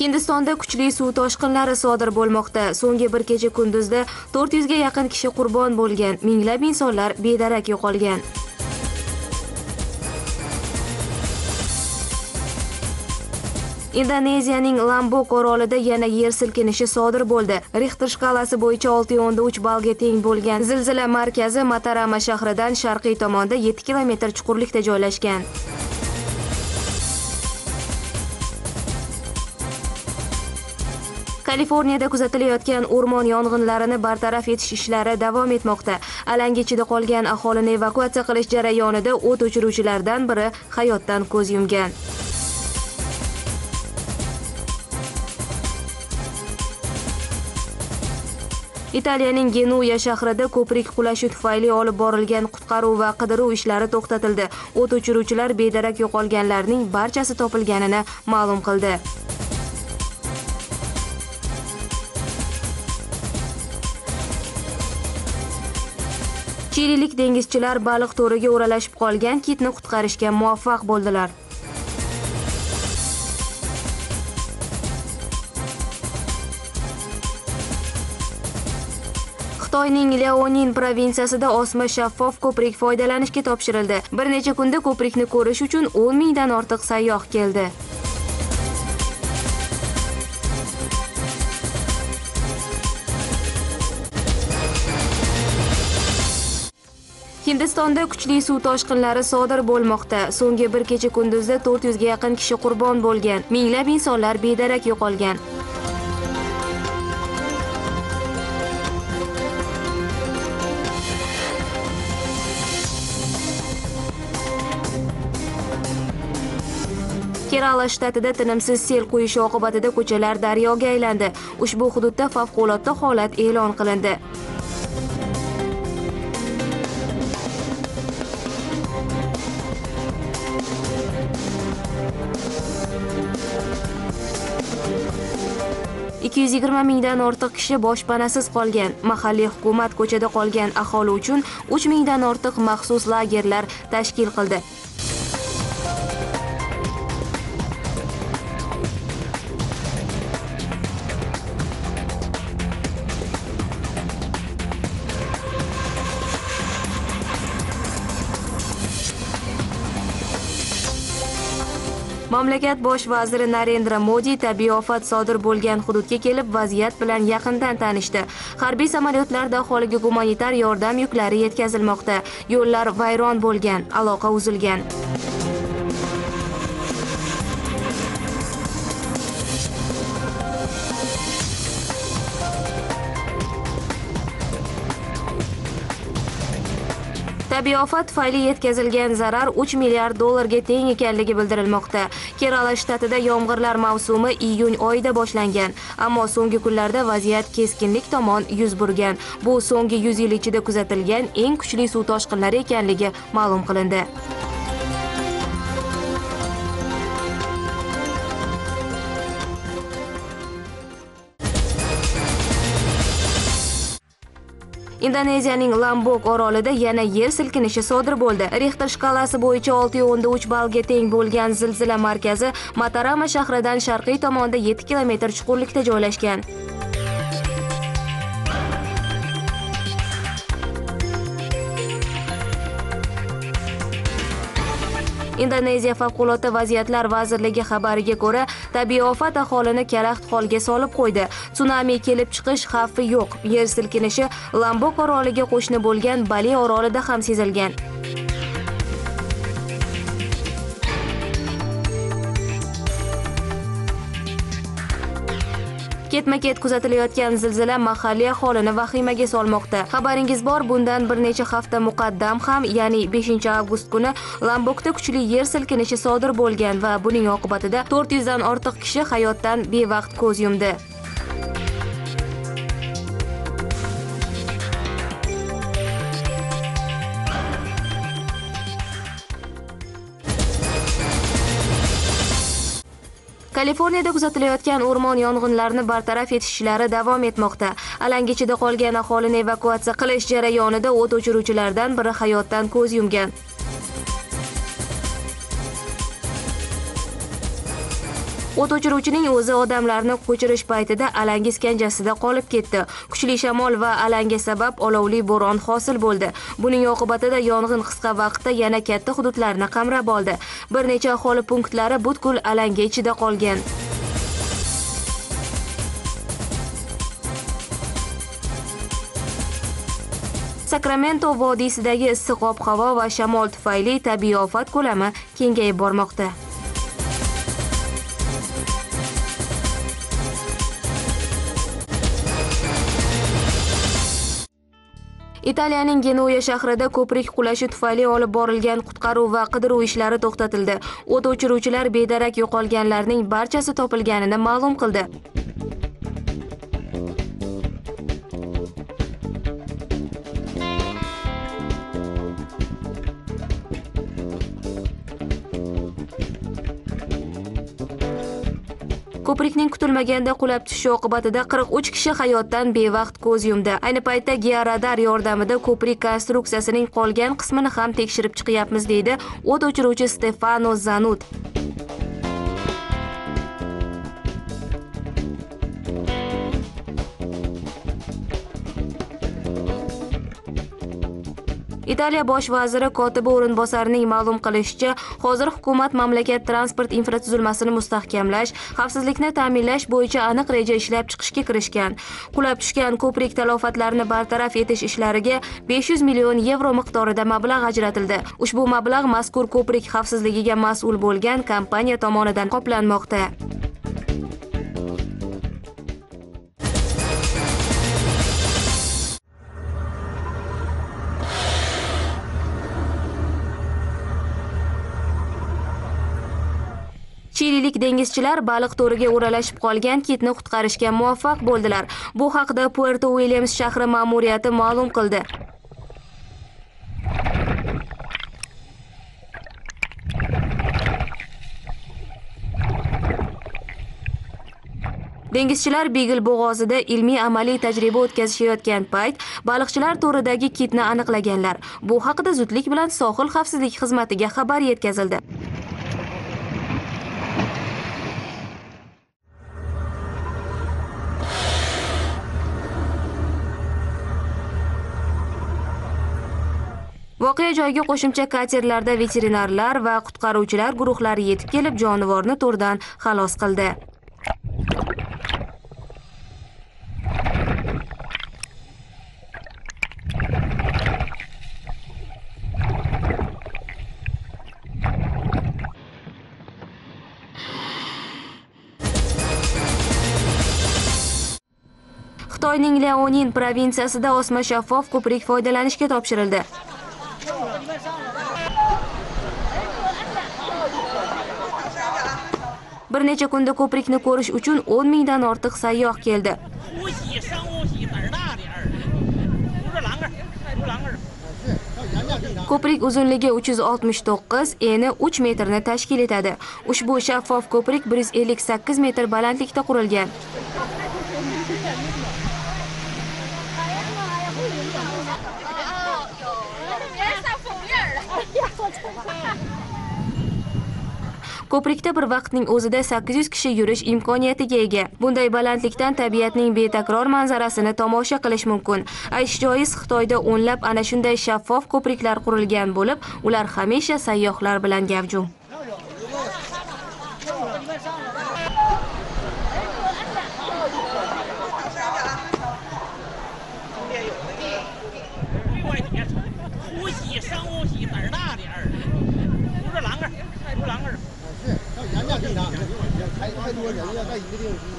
hindistonda kuchli suv toshqinlari sodir bo'lmoqda. So'nggi bir kecha kunduzda 400 ga yaqin kishi qurbon bo'lgan. Minglab insonlar bedarak yo'qolgan. Indoneziyaning lambok orolida yana yer silkinishi sodir bo'ldi. Rixter shkalasi bo'yicha 6.3 ballga teng bo'lgan zilzila markazi matarama shahridan sharqiy tomonda 7 kilometr chuqurlikda joylashgan. Kaliforniyada kuzatilayotgan o'rmon yong'inlarini bartaraf etish ishlari davom etmoqda. Alanga ichida qolgan aholini evakuatsiya qilish jarayonida o't o'chiruvchilardan biri hayotdan ko'z yumgan. Italiyaning genuya shahrida ko'prik qulashi tufayli olib borilgan qutqaruv va qidiruv ishlari to'xtatildi. O't o'chiruvchilar bedarak yo'qolganlarning barchasi topilganini ma'lum qildi. Chililik dengizchilar baliq to'riga o'ralashib qolgan kitni qutqarishga muvaffaq bo'ldilar. Xitoyning leonin provinsiyasida osma shaffof ko'prik foydalanishga topshirildi. Bir necha kunda ko'prikni ko'rish uchun 10 mingdan ortiq sayyoh keldi. Hindistonda kuchli suv toshqinlari sodir bo'lmoqda. So'nggi bir kecha kunduzda 400 ga yaqin kishi qurbon bo'lgan. Minglab insonlar bedarak yo'qolgan. Kerala shtatida tinimsiz sel quyishi oqibatida ko'chalar daryoga aylandi. Ushbu hududda favqulodda holat e'lon qilindi. Ikki yuz yigirma mingdan ortiq kishi boshpanasiz qolgan. Mahalliy hukumat ko'chada qolgan aholi uchun uch mingdan ortiq maxsus lagerlar tashkil qildi. Mamlakat bosh vaziri narendra modi tabiiy ofat sodir bo'lgan hududga kelib vaziyat bilan yaqindan tanishdi. Harbiy samolyotlarda aholiga gumanitar yordam yuklari yetkazilmoqda. Yo'llar vayron bo'lgan aloqa uzilgan. Tabiiy ofat tufayli yetkazilgan zarar 3 milliard dollarga teng ekanligi bildirilmoqda. Kerala shtatida yomg'irlar mavsumi iyun oyida boshlangan. Ammo so'nggi kunlarda vaziyat keskinlik tomon yuz burgan. Bu so'nggi 100 yil ichida kuzatilgan eng kuchli suv toshqinlari ekanligi ma'lum qilindi. Indoneziyaning lambok orolida yana yer silkinishi sodir bo'ldi. Rixter shkalasi bo'yicha 6.3 ballga teng bo'lgan zilzila markazi matarama shahridan sharqiy tomonda 7 kilometr chuqurlikda joylashgan. Indoneziya favqulodda vaziyatlar vazirligi xabariga ko'ra tabiiy ofat aholini karaxt holga solib qo'ydi. Sunami kelib chiqish xavfi yo'q. Yer silkinishi lambok oroliga qo'shni bo'lgan bali orolida ham sezilgan. Ketma ket kuzatilayotgan zilzila mahalliy aholini vahimaga solmoqda. Xabaringiz bor bundan bir necha hafta muqaddam ham ya'ni 5 avgust kuni lambokda kuchli yer silkinishi sodir bo'lgan va buning oqibatida 400 dan ortiq kishi hayotdan bevaqt ko'z yumdi. Kaliforniyada kuzatilayotgan o'rmon yong'inlarini bartaraf etish ishlari davom etmoqda. Alanga ichida qolgan aholini evakuatsiya qilish jarayonida o't o'chiruvchilardan biri hayotdan ko'z yumgan. O't o'chiruvchining o'zi odamlarni ko'chirish paytida alanga iskanjasida qolib ketdi. Kuchli shamol va alanga sabab olovli bo'ron hosil bo'ldi. Buning oqibatida yong'in qisqa vaqtda yana katta hududlarni qamrab oldi. Bir necha aholi punktlari butkul alanga ichida qolgan. Sakramento vodiysidagi issiq ob havo va shamol tufayli tabiiy ofat ko'lami kengayib bormoqda. Italiyaning genuya shahrida ko'prik qulashi tufayli olib borilgan qutqaruv va qidiruv ishlari to'xtatildi. O't o'chiruvchilar bedarak yo'qolganlarning barchasi topilganini ma'lum qildi. Ko'prikning kutilmaganda qulab tushishi oqibatida 43 kishi hayotdan bevaqt ko'z yumdi. Ayni paytda georadar yordamida ko'prik konstruksiyasining qolgan qismini ham tekshirib chiqyapmiz deydi o't o'chiruvchi stefano zanut. Italiya bosh vaziri kotibi o'rinbosarining ma'lum qilishicha hozir hukumat mamlakat transport infratuzilmasini mustahkamlash xavfsizlikni ta'minlash bo'yicha aniq reja ishlab chiqishga kirishgan. Qulab tushgan ko'prik talofatlarini bartaraf etish ishlariga 500 million yevro miqdorida mablag' ajratildi. Ushbu mablag' mazkur ko'prik xavfsizligiga mas'ul bo'lgan kompaniya tomonidan qoplanmoqda. Dengizchilar baliq to'riga o'ralashib qolgan kitni qutqarishga muvaffaq bo'ldilar. Bu haqda puerto uilyams shahri ma'muriyati ma'lum qildi. Dengizchilar bigl bo'g'ozida ilmiy amaliy tajriba o'tkazishayotgan payt baliqchilar to'ridagi kitni aniqlaganlar. Bu haqida zudlik bilan sohil xavfsizlik xizmatiga xabar yetkazildi. Voqea joyiga qo'shimcha katerlarda veterinarlar va qutqaruvchilar guruhlari yetib kelib jonivorni to'rdan xalos qildi. Xitoyning leonin provinsiyasida osma shaffof ko'prik foydalanishga topshirildi. Bir necha kunda ko'prikni ko'rish uchun 10 mingdan ortiq sayyoh keldi. Ko'prik uzunligi 369 eni 3 metrni tashkil etadi. Ushbu shaffof ko'prik 158 metr balandlikda qurilgan. Ko'prikda bir vaqtning o'zida 800 kishi yurish imkoniyatiga ega. Bunday balandlikdan tabiatning betakror manzarasini tomosha qilish mumkin. Aytish joiz xitoyda o'nlab ana shunday shaffof ko'priklar qurilgan bo'lib ular hamisha sayyohlar bilan gavjum. 太多人家在一个地方